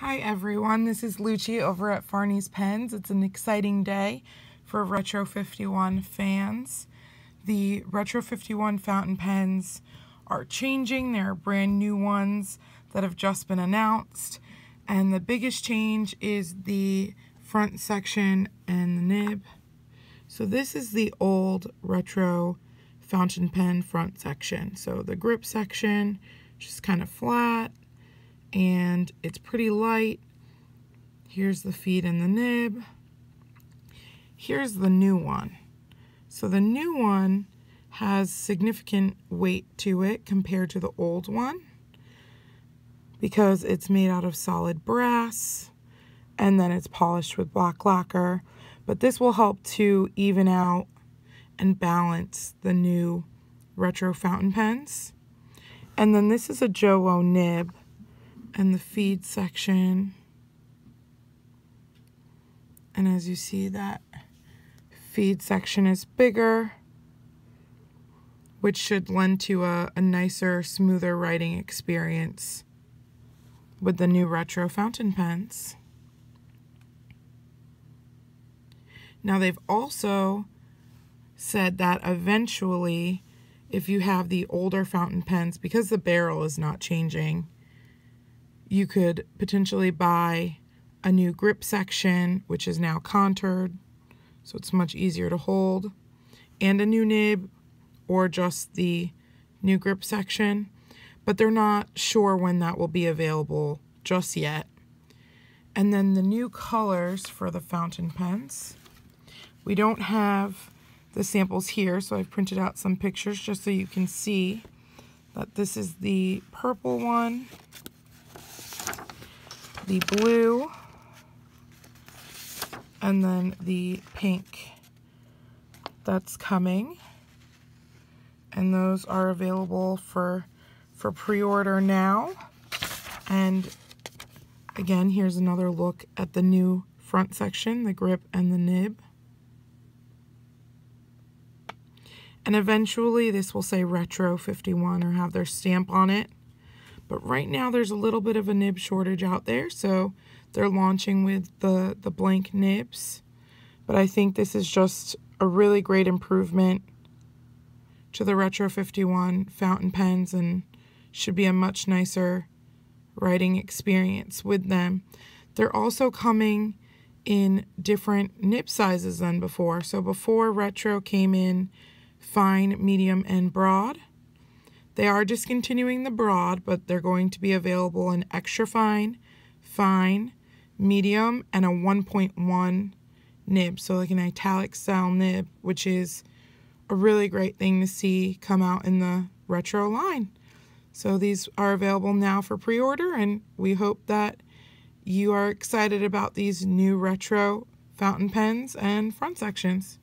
Hi everyone, this is Lucci over at Fahrney's Pens. It's an exciting day for Retro 51 fans. The Retro 51 fountain pens are changing. There are brand new ones that have just been announced. And the biggest change is the front section and the nib. So this is the old Retro fountain pen front section. So the grip section, just kind of flat and it's pretty light. Here's the feed and the nib. Here's the new one. So the new one has significant weight to it compared to the old one because it's made out of solid brass and then it's polished with black lacquer. But this will help to even out and balance the new retro fountain pens. And then this is a Jowo nib and the feed section. And as you see that feed section is bigger, which should lend to a, a nicer, smoother writing experience with the new retro fountain pens. Now they've also said that eventually if you have the older fountain pens, because the barrel is not changing, you could potentially buy a new grip section, which is now contoured, so it's much easier to hold, and a new nib, or just the new grip section, but they're not sure when that will be available just yet. And then the new colors for the fountain pens. We don't have the samples here, so I've printed out some pictures just so you can see that this is the purple one the blue, and then the pink that's coming. And those are available for, for pre-order now. And again, here's another look at the new front section, the grip and the nib. And eventually this will say Retro 51 or have their stamp on it. But right now there's a little bit of a nib shortage out there, so they're launching with the, the blank nibs. But I think this is just a really great improvement to the Retro 51 fountain pens and should be a much nicer writing experience with them. They're also coming in different nib sizes than before. So before Retro came in fine, medium, and broad. They are discontinuing the broad, but they're going to be available in extra fine, fine, medium, and a 1.1 nib. So like an italic style nib, which is a really great thing to see come out in the retro line. So these are available now for pre-order and we hope that you are excited about these new retro fountain pens and front sections.